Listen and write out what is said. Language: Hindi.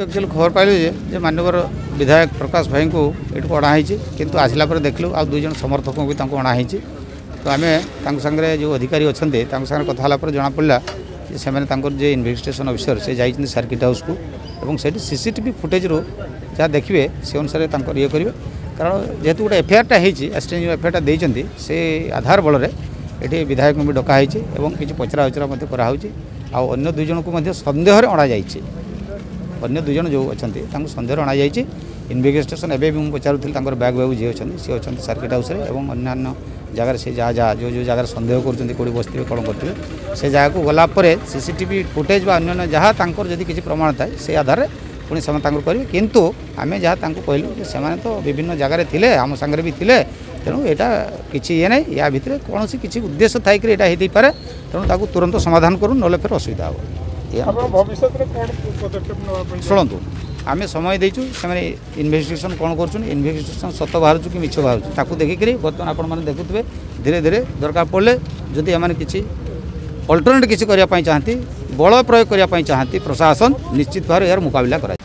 एक्चुअली खबर पाइल मानवर विधायक प्रकाश भाई को यू अणाई कि आसला देखल आज समर्थक भी अणाई तो आम सागर जो अधिकारी अच्छे सागर कथापर जना पड़ा से इनभेस्टिगेसन अफिसर से जा सर्किट हाउस को सी सी टी फुटेज रु जहाँ देखिए से अनुसार ये करेंगे कारण जेहतु गोटे एफआईआर होती एसटीएन एफआईआरटा देखते से आधार बल में ये विधायक भी डकाई है और किसी पचराउचरा कराऊँ आज दुईज को सन्देह अणा जाए ଅନ୍ୟ ଦୁଇ ଜଣ ଯେଉଁ ଅଛନ୍ତି ତାଙ୍କୁ ସନ୍ଦେହରେ ଅଣାଯାଇଛି ଇନଭେଷ୍ଟିଗେସନ୍ ଏବେ ବି ମୁଁ ପଚାରୁଥିଲି ତାଙ୍କର ବ୍ୟାଗ୍ ବ୍ୟାଗ୍ ଯିଏ ଅଛନ୍ତି ସିଏ ଅଛନ୍ତି ସାର୍କିଟ୍ ହାଉସ୍ରେ ଏବଂ ଅନ୍ୟାନ୍ୟ ଜାଗାରେ ସେ ଯାହା ଯାହା ଯେଉଁ ଯେଉଁ ଜାଗାରେ ସନ୍ଦେହ କରୁଛନ୍ତି କେଉଁଠି ବସିଥିବେ କ'ଣ କରିଥିବେ ସେ ଜାଗାକୁ ଗଲା ପରେ ସିସିଟିଭି ଫୁଟେଜ୍ ବା ଅନ୍ୟାନ୍ୟ ଯାହା ତାଙ୍କର ଯଦି କିଛି ପ୍ରମାଣ ଥାଏ ସେ ଆଧାରରେ ପୁଣି ସେମାନେ ତାଙ୍କର କରିବେ କିନ୍ତୁ ଆମେ ଯାହା ତାଙ୍କୁ କହିଲୁ ଯେ ସେମାନେ ତ ବିଭିନ୍ନ ଜାଗାରେ ଥିଲେ ଆମ ସାଙ୍ଗରେ ବି ଥିଲେ ତେଣୁ ଏଇଟା କିଛି ଇଏ ନାହିଁ ୟା ଭିତରେ କୌଣସି କିଛି ଉଦ୍ଦେଶ୍ୟ ଥାଇକିରି ଏଇଟା ହେଇଯାଇପାରେ ତେଣୁ ତାକୁ ତୁରନ୍ତ ସମାଧାନ କରୁ ନହେଲେ ଫେର ଅସୁବିଧା ହେବ शुणु आम समय देने इनभेटिगेसन कौन कर इनभेटिगेसन सत बाहर कि मिछ बाहर ताकू देखिकी बर्तमान आप देखु धीरे धीरे दरकार पड़े जदि एम कि अल्टरनेट किसी चाहती बल प्रयोग करने चाहती प्रशासन निश्चित भाव यार मुकबिला